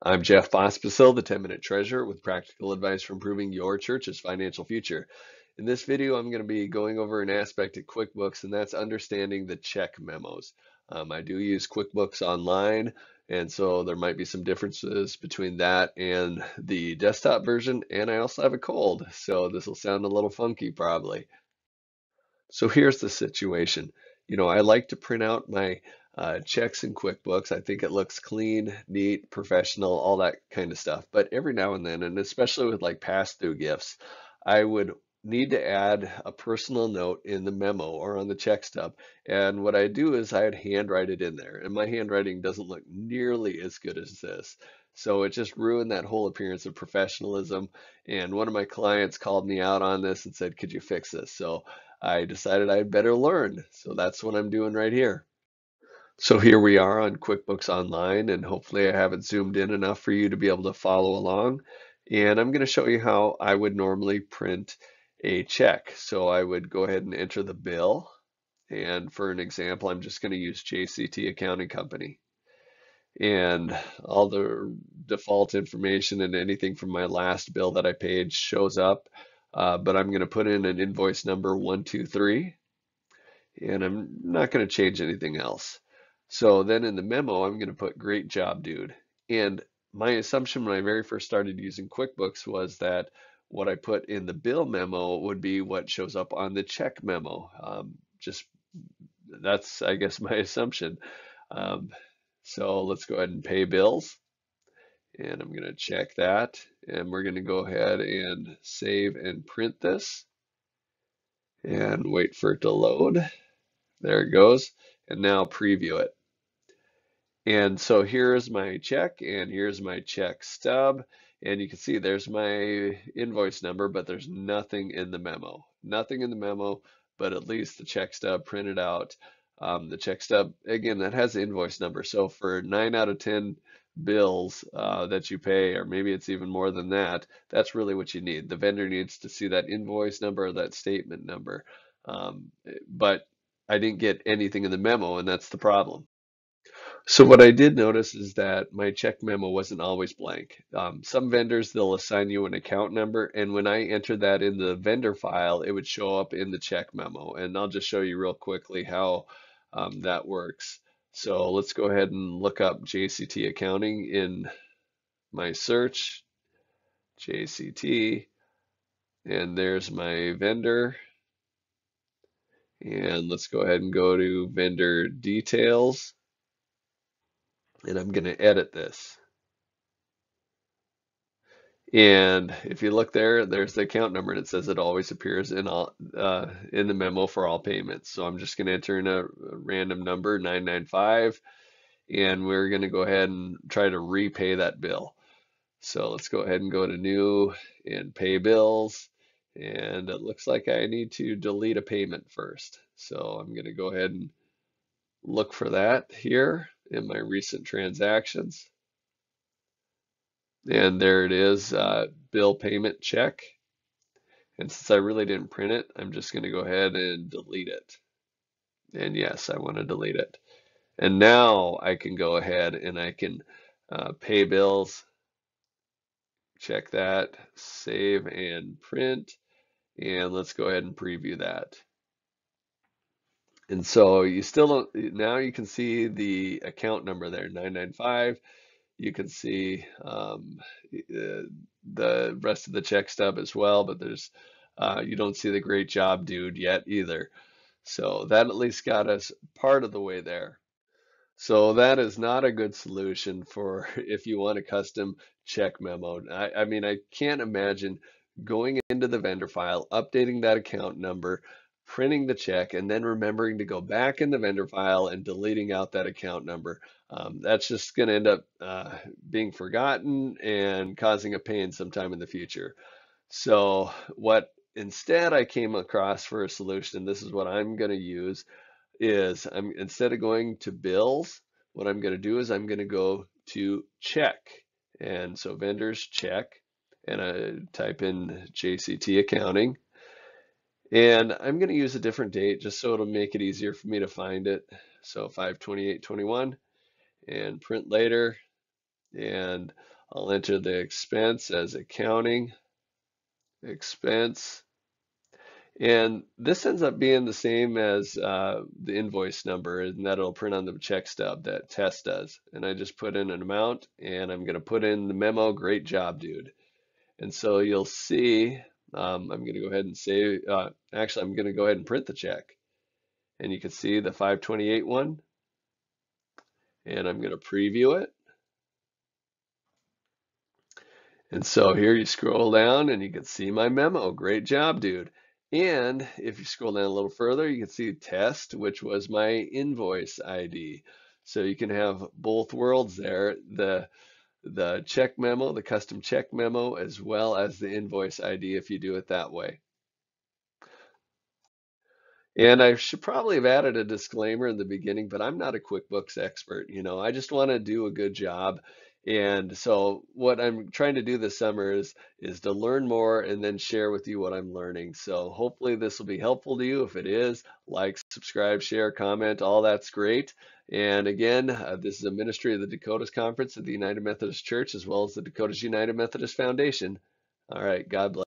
I'm Jeff Pospisil, the 10 Minute Treasurer, with practical advice for improving your church's financial future. In this video, I'm going to be going over an aspect of QuickBooks, and that's understanding the check memos. Um, I do use QuickBooks Online, and so there might be some differences between that and the desktop version, and I also have a cold, so this will sound a little funky probably. So here's the situation. You know, I like to print out my uh, checks in QuickBooks. I think it looks clean, neat, professional, all that kind of stuff. But every now and then, and especially with like pass-through gifts, I would need to add a personal note in the memo or on the check stub. And what I do is I'd handwrite it in there. And my handwriting doesn't look nearly as good as this. So it just ruined that whole appearance of professionalism. And one of my clients called me out on this and said, could you fix this? So I decided I'd better learn. So that's what I'm doing right here. So here we are on QuickBooks Online, and hopefully I have it zoomed in enough for you to be able to follow along. And I'm going to show you how I would normally print a check. So I would go ahead and enter the bill. And for an example, I'm just going to use JCT Accounting Company. And all the default information and anything from my last bill that I paid shows up. Uh, but I'm going to put in an invoice number 123. And I'm not going to change anything else. So then in the memo, I'm going to put great job, dude. And my assumption when I very first started using QuickBooks was that what I put in the bill memo would be what shows up on the check memo. Um, just that's, I guess, my assumption. Um, so let's go ahead and pay bills. And I'm going to check that. And we're going to go ahead and save and print this. And wait for it to load. There it goes. And now preview it. And so here's my check and here's my check stub. And you can see there's my invoice number, but there's nothing in the memo. Nothing in the memo, but at least the check stub printed out. Um, the check stub, again, that has the invoice number. So for nine out of 10 bills uh, that you pay, or maybe it's even more than that, that's really what you need. The vendor needs to see that invoice number or that statement number. Um, but I didn't get anything in the memo, and that's the problem. So what I did notice is that my check memo wasn't always blank. Um, some vendors, they'll assign you an account number, and when I entered that in the vendor file, it would show up in the check memo. And I'll just show you real quickly how um, that works. So let's go ahead and look up JCT accounting in my search, JCT, and there's my vendor. And let's go ahead and go to vendor details and I'm going to edit this. And if you look there, there's the account number and it says it always appears in all uh, in the memo for all payments. So I'm just going to enter in a random number 995 and we're going to go ahead and try to repay that bill. So let's go ahead and go to new and pay bills. And it looks like I need to delete a payment first. So I'm going to go ahead and look for that here in my recent transactions. And there it is, uh, bill payment check. And since I really didn't print it, I'm just going to go ahead and delete it. And yes, I want to delete it. And now I can go ahead and I can uh, pay bills, check that, save and print. And let's go ahead and preview that. And so you still don't, now you can see the account number there, 995. You can see um, uh, the rest of the check stub as well, but there's, uh, you don't see the great job dude yet either. So that at least got us part of the way there. So that is not a good solution for if you want a custom check memo. I, I mean, I can't imagine going into the vendor file, updating that account number, printing the check, and then remembering to go back in the vendor file and deleting out that account number. Um, that's just going to end up uh, being forgotten and causing a pain sometime in the future. So what instead I came across for a solution, this is what I'm going to use, is I'm instead of going to bills, what I'm going to do is I'm going to go to check. And so vendors check, and I type in JCT accounting. And I'm going to use a different date just so it'll make it easier for me to find it. So 52821 and print later. and I'll enter the expense as accounting expense. And this ends up being the same as uh, the invoice number, and that'll print on the check stub that Tess does. And I just put in an amount, and I'm going to put in the memo, great job, dude. And so you'll see, um, I'm going to go ahead and save, uh, actually, I'm going to go ahead and print the check. And you can see the 528 one. And I'm going to preview it. And so here you scroll down and you can see my memo. Great job, dude. And if you scroll down a little further, you can see test, which was my invoice ID. So you can have both worlds there, the, the check memo, the custom check memo, as well as the invoice ID if you do it that way. And I should probably have added a disclaimer in the beginning, but I'm not a QuickBooks expert. You know, I just want to do a good job. And so what I'm trying to do this summer is is to learn more and then share with you what I'm learning. So hopefully this will be helpful to you. If it is, like, subscribe, share, comment, all that's great. And again, uh, this is a ministry of the Dakotas Conference of the United Methodist Church as well as the Dakotas United Methodist Foundation. All right, God bless.